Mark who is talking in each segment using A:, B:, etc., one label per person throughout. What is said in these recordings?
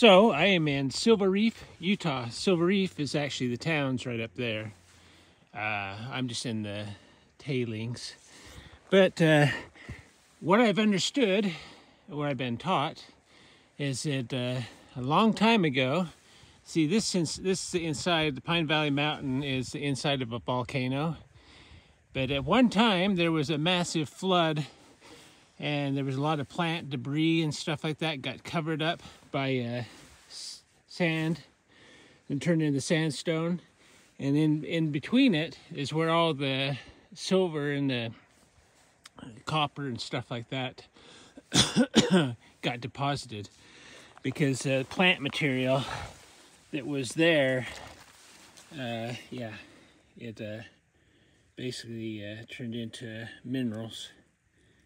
A: So I am in Silver Reef, Utah. Silver Reef is actually the town's right up there. Uh, I'm just in the tailings. But uh, what I've understood, what I've been taught, is that uh, a long time ago, see this this inside the Pine Valley Mountain is the inside of a volcano. But at one time there was a massive flood and there was a lot of plant debris and stuff like that got covered up by uh, sand and turned into sandstone. And in, in between it is where all the silver and the copper and stuff like that got deposited because uh, plant material that was there, uh, yeah, it uh, basically uh, turned into minerals.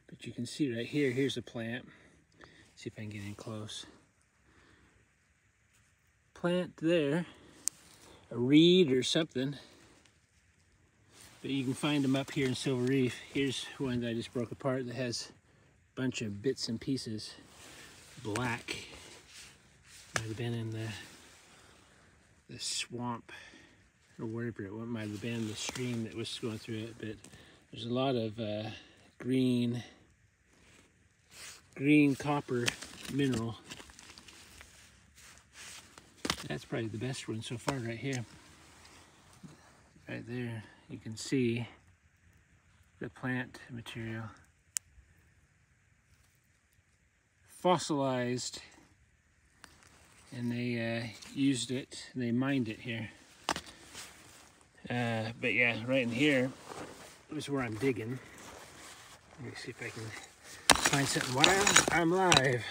A: But you can see right here, here's a plant. See if I can get in close. Plant there, a reed or something. But you can find them up here in Silver Reef. Here's one that I just broke apart that has a bunch of bits and pieces. Black. Might have been in the the swamp or wherever it might have been the stream that was going through it but there's a lot of uh, green green copper mineral that's probably the best one so far right here right there you can see the plant material fossilized and they uh, used it, they mined it here. Uh, but yeah, right in here is where I'm digging. Let me see if I can find something while I'm live.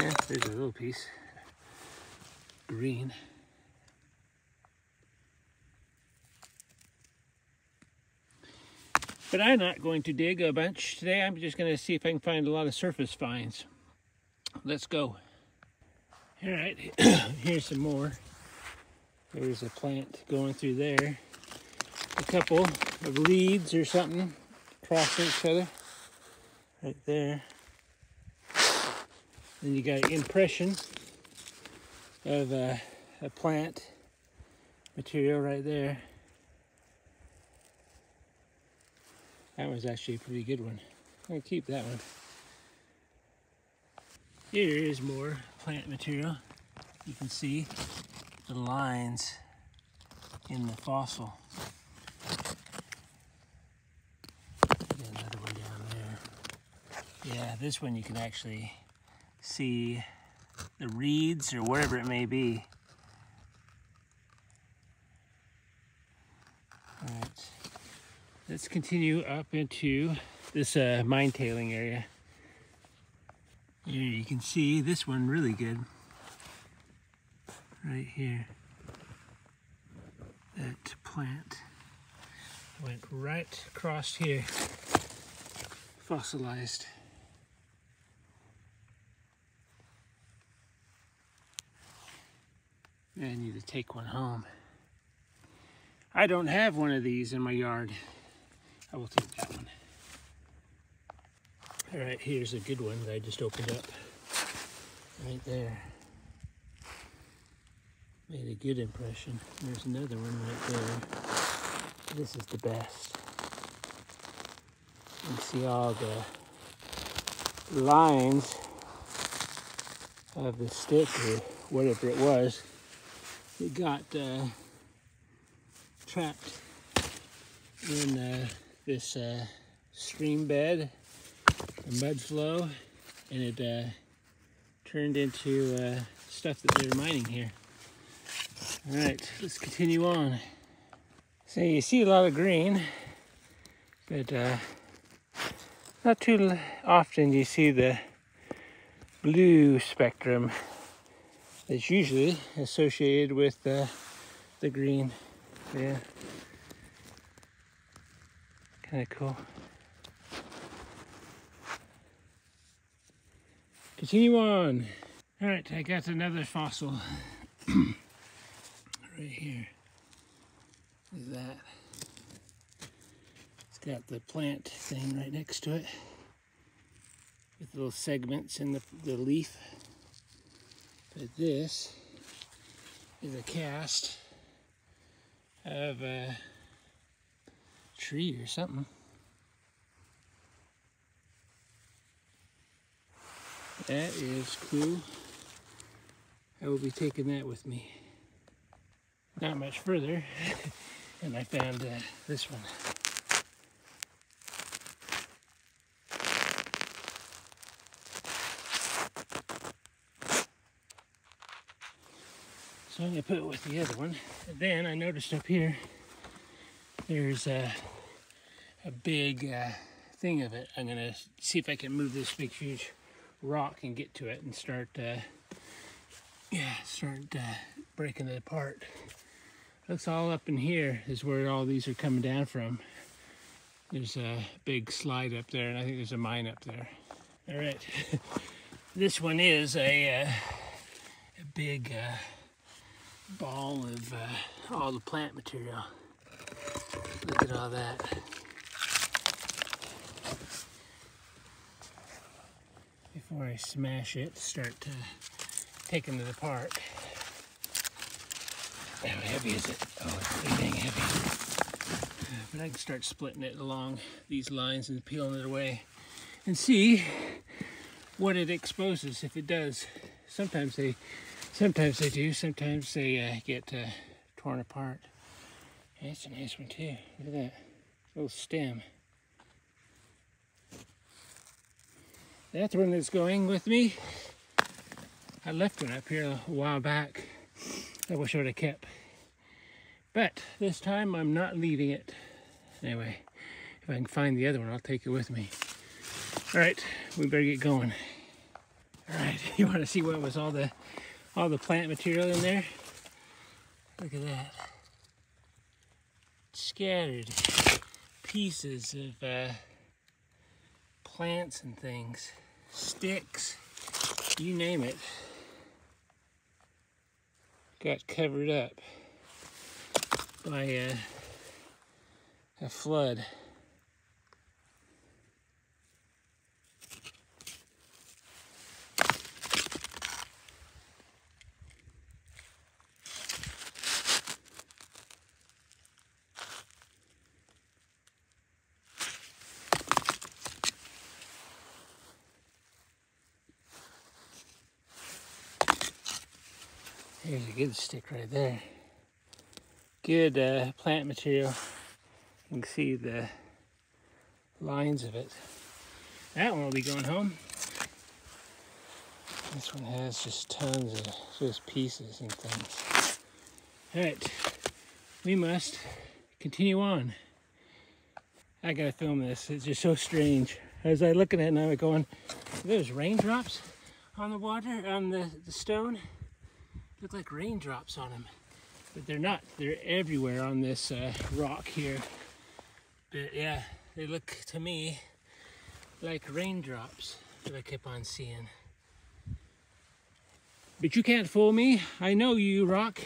A: Yeah, there's a little piece. Green. But I'm not going to dig a bunch today. I'm just going to see if I can find a lot of surface finds. Let's go. All right, here's some more. There's a plant going through there. A couple of reeds or something crossing each other. Right there. Then you got impression of a, a plant material right there. That was actually a pretty good one. I'm gonna keep that one. Here is more plant material. You can see the lines in the fossil. another one down there. Yeah, this one you can actually see the reeds or wherever it may be. All right. Let's continue up into this uh, mine tailing area. Here you can see this one really good. Right here. That plant went right across here. Fossilized. I need to take one home. I don't have one of these in my yard. I will take that one. All right, here's a good one that I just opened up. Right there. Made a good impression. There's another one right there. This is the best. You see all the lines of the stick or whatever it was. It got uh, trapped in uh, this uh, stream bed, a mud flow, and it uh, turned into uh, stuff that they're mining here. All right, let's continue on. So you see a lot of green, but uh, not too often you see the blue spectrum that's usually associated with uh, the green. Yeah. Kind of cool. Continue on. All right, I got another fossil right here. Is that? It's got the plant thing right next to it with little segments in the, the leaf. But this is a cast of a tree or something. That is cool. I will be taking that with me. Not much further, and I found uh, this one. So I'm gonna put it with the other one. And then I noticed up here, there's a, a big uh, thing of it. I'm gonna see if I can move this big huge rock and get to it and start, uh, yeah, start uh, breaking it apart. Looks all up in here is where all these are coming down from. There's a big slide up there, and I think there's a mine up there. All right, this one is a, uh, a big uh, ball of uh, all the plant material. Look at all that. Before I smash it, start to uh, taking it apart. How heavy is it? Oh, it's pretty dang heavy. But I can start splitting it along these lines and peeling it away and see what it exposes if it does. Sometimes they Sometimes they do, sometimes they uh, get uh, torn apart. That's a nice one too. Look at that little stem. That's one that's going with me. I left one up here a while back. I wish I would have kept. But this time I'm not leaving it. Anyway, if I can find the other one, I'll take it with me. All right, we better get going. All right, you want to see what was all the all the plant material in there. Look at that. Scattered pieces of uh, plants and things, sticks, you name it, got covered up by a, a flood. Here's a good stick right there. Good uh, plant material. You can see the lines of it. That one will be going home. This one has just tons of just pieces and things. All right, we must continue on. I gotta film this. It's just so strange. As I look at it now, I'm going, there's raindrops on the water, on the, the stone look like raindrops on them. But they're not. They're everywhere on this uh, rock here. But yeah, they look to me like raindrops that I keep on seeing. But you can't fool me. I know you, rock.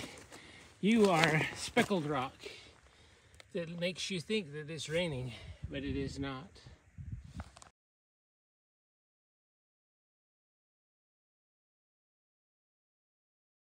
A: You are speckled rock that makes you think that it's raining, but it is not.